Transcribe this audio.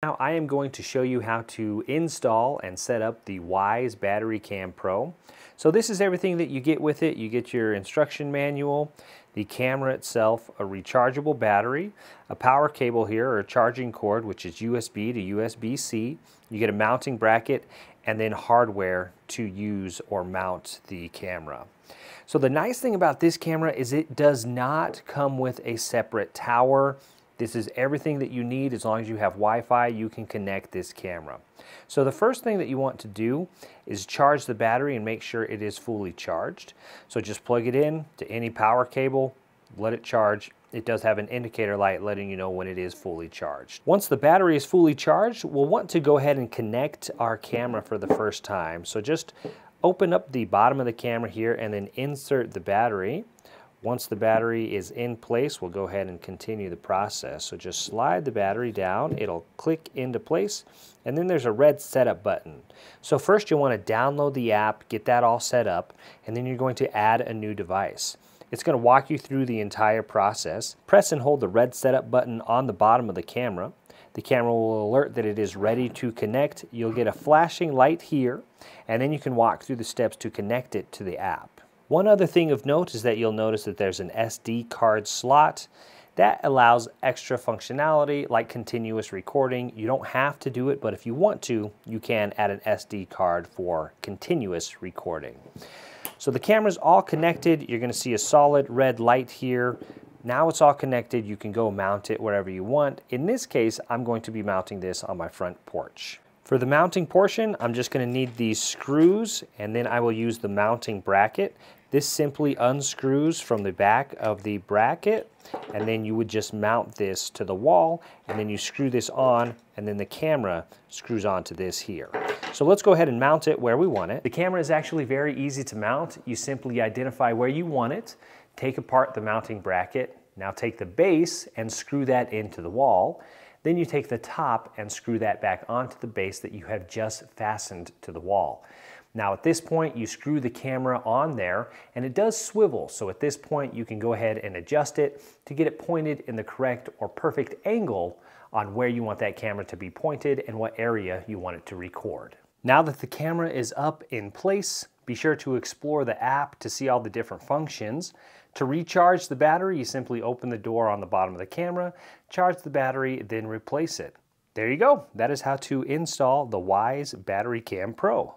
Now I am going to show you how to install and set up the Wyze Battery Cam Pro. So this is everything that you get with it. You get your instruction manual, the camera itself, a rechargeable battery, a power cable here or a charging cord which is USB to USB-C. You get a mounting bracket and then hardware to use or mount the camera. So the nice thing about this camera is it does not come with a separate tower this is everything that you need. As long as you have Wi-Fi, you can connect this camera. So the first thing that you want to do is charge the battery and make sure it is fully charged. So just plug it in to any power cable, let it charge. It does have an indicator light letting you know when it is fully charged. Once the battery is fully charged, we'll want to go ahead and connect our camera for the first time. So just open up the bottom of the camera here and then insert the battery. Once the battery is in place, we'll go ahead and continue the process. So just slide the battery down, it'll click into place, and then there's a red setup button. So first you'll want to download the app, get that all set up, and then you're going to add a new device. It's going to walk you through the entire process. Press and hold the red setup button on the bottom of the camera. The camera will alert that it is ready to connect. You'll get a flashing light here, and then you can walk through the steps to connect it to the app. One other thing of note is that you'll notice that there's an SD card slot. That allows extra functionality like continuous recording. You don't have to do it, but if you want to, you can add an SD card for continuous recording. So the camera's all connected. You're gonna see a solid red light here. Now it's all connected, you can go mount it wherever you want. In this case, I'm going to be mounting this on my front porch. For the mounting portion, I'm just going to need these screws and then I will use the mounting bracket. This simply unscrews from the back of the bracket and then you would just mount this to the wall and then you screw this on and then the camera screws onto this here. So let's go ahead and mount it where we want it. The camera is actually very easy to mount. You simply identify where you want it, take apart the mounting bracket, now take the base and screw that into the wall. Then you take the top and screw that back onto the base that you have just fastened to the wall. Now at this point you screw the camera on there and it does swivel so at this point you can go ahead and adjust it to get it pointed in the correct or perfect angle on where you want that camera to be pointed and what area you want it to record. Now that the camera is up in place, be sure to explore the app to see all the different functions. To recharge the battery, you simply open the door on the bottom of the camera, charge the battery, then replace it. There you go. That is how to install the Wyze Battery Cam Pro.